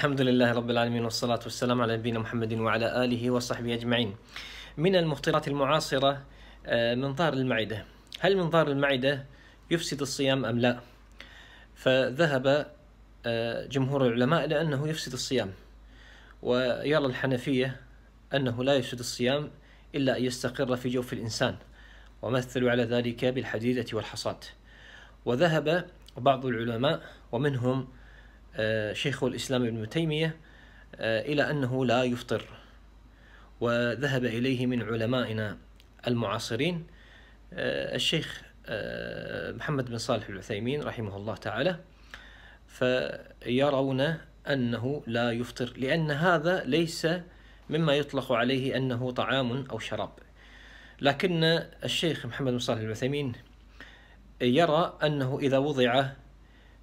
الحمد لله رب العالمين والصلاة والسلام على نبينا محمد وعلى آله وصحبه أجمعين. من المفطرات المعاصرة آه، منظار المعدة. هل منظار المعدة يفسد الصيام أم لا؟ فذهب آه، جمهور العلماء إلى أنه يفسد الصيام. ويرى الحنفية أنه لا يفسد الصيام إلا أن يستقر في جوف الإنسان. ومثلوا على ذلك بالحديدة والحصاد. وذهب بعض العلماء ومنهم شيخ الإسلام ابن تيمية آه، إلى أنه لا يفطر. وذهب إليه من علمائنا المعاصرين آه، الشيخ محمد بن صالح العثيمين رحمه الله تعالى. فيرون أنه لا يفطر لأن هذا ليس مما يطلق عليه أنه طعام أو شراب. لكن الشيخ محمد بن صالح العثيمين يرى أنه إذا وضع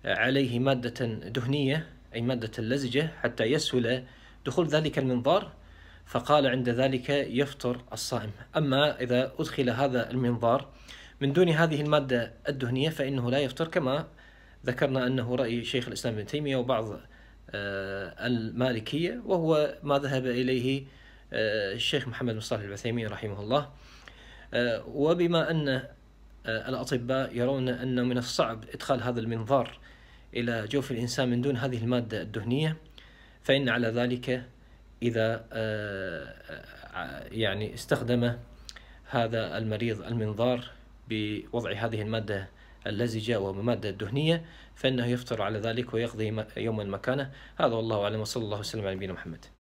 عليه مادة دهنية أي مادة لزجة حتى يسهل دخول ذلك المنظار فقال عند ذلك يفطر الصائم. أما إذا أدخل هذا المنظار من دون هذه المادة الدهنية فإنه لا يفطر كما ذكرنا أنه رأي شيخ الإسلام ابن تيمية وبعض آه، المالكية وهو ما ذهب إليه آه، الشيخ محمد بن صالح العثيمين رحمه الله. آه، وبما أن الأطباء يرون أنه من الصعب إدخال هذا المنظار إلى جوف الإنسان من دون هذه المادة الدهنية فإن على ذلك إذا آه، آه، يعني استخدم هذا المريض المنظار بوضع هذه المادة اللزجة ومادة الدهنية فإنه يفطر على ذلك ويقضي يوما مكانه. هذا والله أعلم وصلى الله وسلم على نبينا محمد.